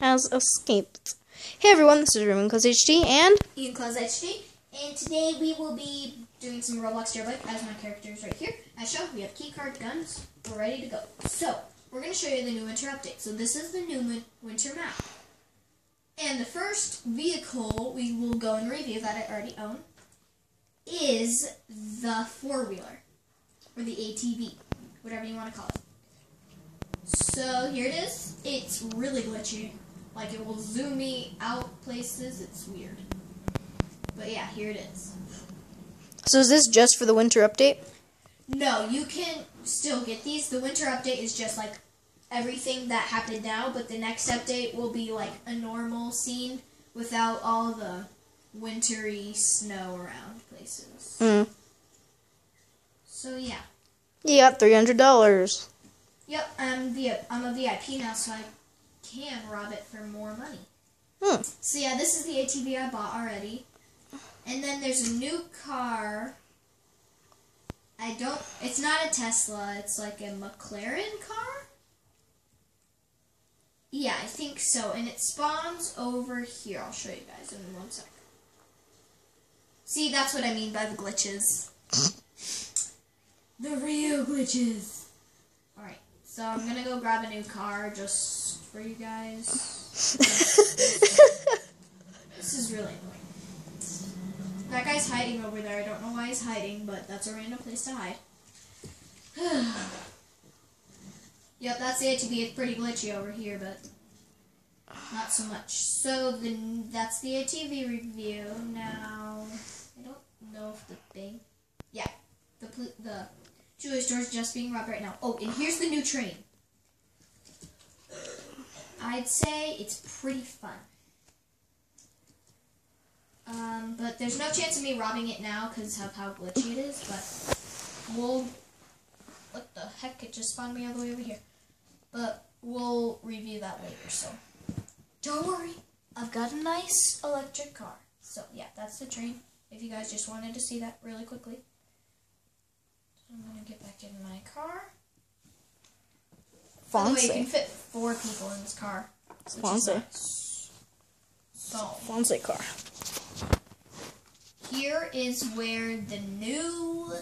has escaped. Hey everyone, this is Raymond Claus HD, and Ian Claus HD, and today we will be doing some Roblox Jailbreak as my characters right here. As shown, we have keycard guns. We're ready to go. So, we're going to show you the new winter update. So this is the new winter map. And the first vehicle we will go and review that I already own is the four-wheeler, or the ATV, whatever you want to call it. So here it is. It's really glitchy. Like it will zoom me out places. It's weird. But yeah, here it is. so is this just for the winter update? No, you can still get these. The winter update is just like everything that happened now, but the next update will be like a normal scene without all the wintry snow around places. Hmm. So yeah. You got three hundred dollars. Yep, I'm V- I'm a VIP now, so I can rob it for more money. Hmm. So yeah, this is the ATV I bought already. And then there's a new car. I don't it's not a Tesla, it's like a McLaren car. Yeah, I think so. And it spawns over here. I'll show you guys in one sec. See, that's what I mean by the glitches. the real glitches. Alright, so I'm gonna go grab a new car just for you guys. This is really annoying. That guy's hiding over there. I don't know why he's hiding, but that's a random place to hide. yep, that's the ATV. It's pretty glitchy over here, but not so much. So the that's the ATV review. Now I don't know if the thing. Yeah, the the jewelry store is just being robbed right now. Oh, and here's the new train. I'd say it's pretty fun. Um, but there's no chance of me robbing it now because of how glitchy it is, but we'll... What the heck? It just spawned me all the way over here. But we'll review that later, so... Don't worry. I've got a nice electric car. So, yeah, that's the train. If you guys just wanted to see that really quickly. I'm going to get back in my car. The you can fit four people in this car. Which is Fancy. nice. So... Car. Here is where the new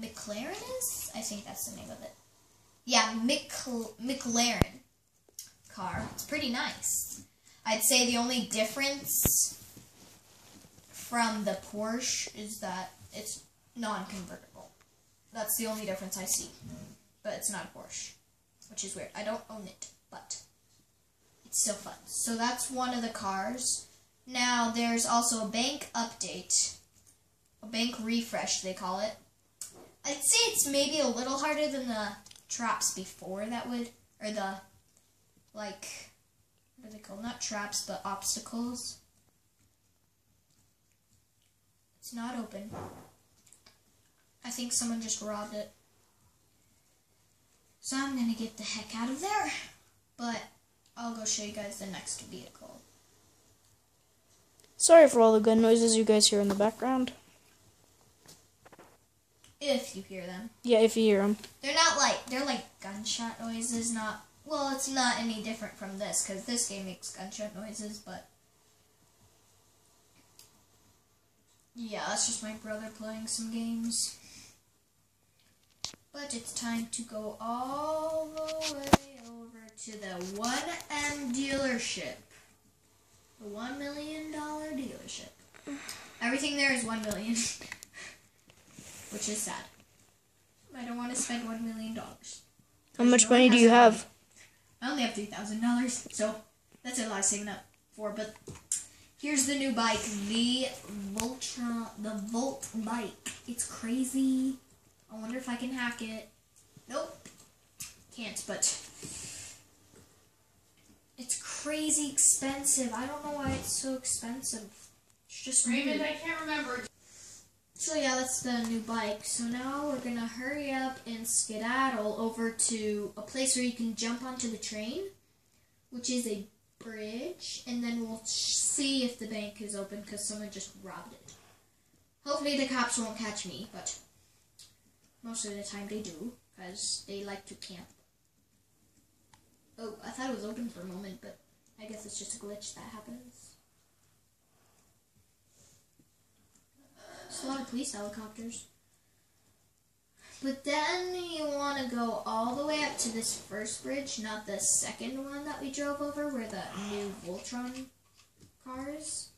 McLaren is. I think that's the name of it. Yeah, Mc- McLaren car. It's pretty nice. I'd say the only difference from the Porsche is that it's non-convertible. That's the only difference I see. But it's not a Porsche, which is weird. I don't own it, but it's still fun. So that's one of the cars. Now, there's also a bank update, a bank refresh, they call it. I'd say it's maybe a little harder than the traps before that would, or the, like, what are they called? Not traps, but obstacles. It's not open. I think someone just robbed it. So I'm gonna get the heck out of there. But I'll go show you guys the next vehicle. Sorry for all the gun noises you guys hear in the background. If you hear them. Yeah, if you hear them. They're not like they're like gunshot noises. Not well, it's not any different from this because this game makes gunshot noises. But yeah, that's just my brother playing some games. But it's time to go all the way over to the 1M dealership, the one million dollar dealership. Everything there is one million, which is sad. I don't want to spend one million dollars. How much No money do you have? money. I only have three thousand dollars, so that's a lot saving up for. But here's the new bike, the Voltra, the Volt bike. It's crazy. I wonder if I can hack it. Nope, can't. But it's crazy expensive. I don't know why it's so expensive. It's just Raymond. I can't remember. So yeah, that's the new bike. So now we're gonna hurry up and skedaddle over to a place where you can jump onto the train, which is a bridge, and then we'll see if the bank is open because someone just robbed it. Hopefully the cops won't catch me, but most of the time they do because they like to camp. Oh, I thought it was open for a moment, but I guess it's just a glitch that happens. There's a lot of police helicopters. But then you want to go all the way up to this first bridge, not the second one that we drove over, where the new Voltron cars.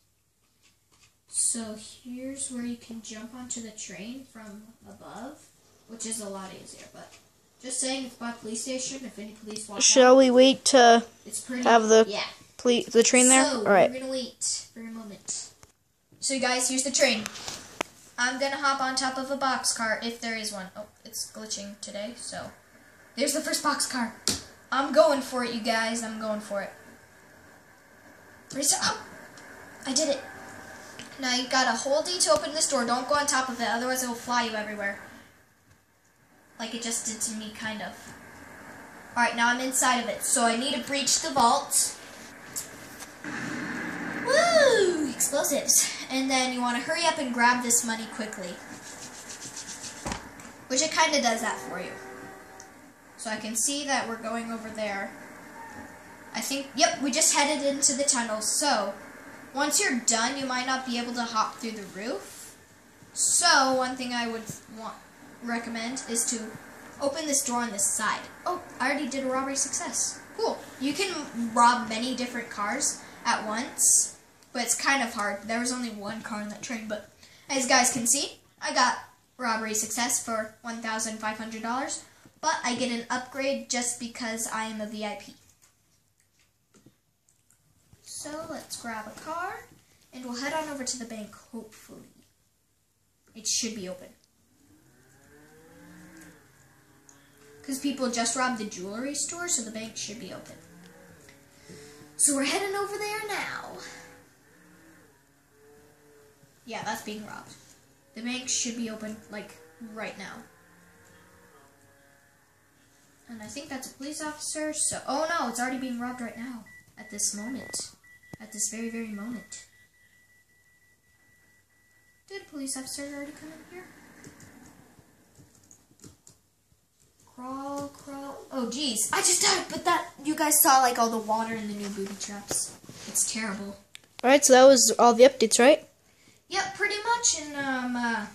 So here's where you can jump onto the train from above, which is a lot easier. But just saying, it's by police station. If any police walk Shall out, we wait to it's pretty. have the yeah. ple- the train there? So All right. we're gonna wait for a moment. So you guys, here's the train. I'm gonna hop on top of a boxcar if there is one. Oh, it's glitching today, so there's the first boxcar. I'm going for it, you guys. I'm going for it. Race up! Oh, I did it. Now you gotta hold E to open this door. Don't go on top of it, otherwise it will fly you everywhere. Like it just did to me, kind of. Alright, now I'm inside of it. So I need to breach the vault. Woo! Explosives. And then you want to hurry up and grab this money quickly. Which it kind of does that for you. So I can see that we're going over there. I think, yep, we just headed into the tunnel. So, once you're done, you might not be able to hop through the roof. So, one thing I would want recommend is to open this door on this side. Oh, I already did a robbery success. Cool. You can rob many different cars at once, but it's kind of hard. There was only one car in that train, but as you guys can see, I got robbery success for $1,500, but I get an upgrade just because I am a VIP. So let's grab a car, and we'll head on over to the bank, hopefully. It should be open. Because people just robbed the jewelry store, so the bank should be open. So we're heading over there now. Yeah, that's being robbed. The bank should be open, like, right now. And I think that's a police officer, so... Oh no, it's already being robbed right now. At this moment. At this very, very moment. Did a police officer already come in here? Crawl, crawl. Oh, geez. I just died, but that, you guys saw, like, all the water in the new booby traps. It's terrible. All right. So that was all the updates, right? Yep, pretty much, and, um, uh,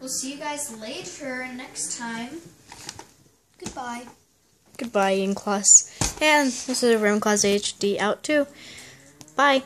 we'll see you guys later next time. Goodbye. Goodbye, Ian Claus. And this is Room Claus HD out too. Bye.